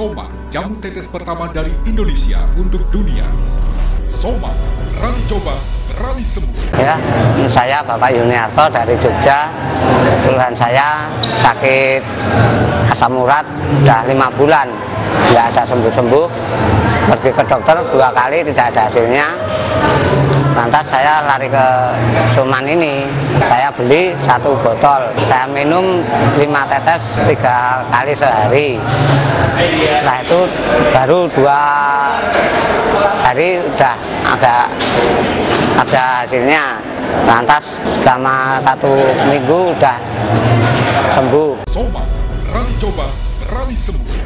Soma, jamu tetes pertama dari Indonesia untuk dunia. Soma, berani coba, berani sembuh. Ya, saya Bapak Yuniarto dari Jogja. Keluhan saya sakit asam urat sudah lima bulan, tidak ada sembuh-sembuh. Pergi ke dokter dua kali tidak ada hasilnya. Lantas saya lari ke Suman ini, saya beli satu botol, saya minum lima tetes tiga kali sehari. Setelah itu baru dua hari udah agak ada hasilnya lantas selama satu minggu udah sembuh Soma, coba, sembuh.